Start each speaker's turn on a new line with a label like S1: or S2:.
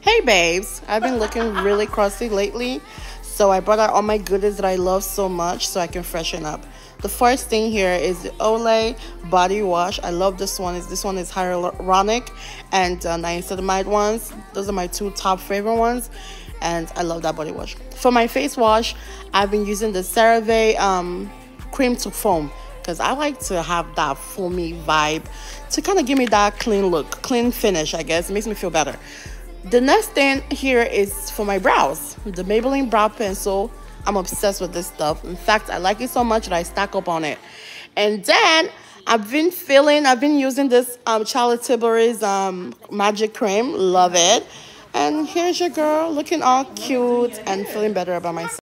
S1: Hey babes, I've been looking really crusty lately, so I brought out all my goodies that I love so much so I can freshen up. The first thing here is the Olay body wash. I love this one. Is This one is hyaluronic and uh, niacinamide ones. Those are my two top favorite ones, and I love that body wash. For my face wash, I've been using the CeraVe um, cream to foam because I like to have that foamy vibe to kind of give me that clean look, clean finish, I guess. It makes me feel better. The next thing here is for my brows. The Maybelline Brow Pencil. I'm obsessed with this stuff. In fact, I like it so much that I stack up on it. And then I've been feeling, I've been using this um, Charlotte Tilbury's um, Magic Cream. Love it. And here's your girl looking all cute and feeling better about myself.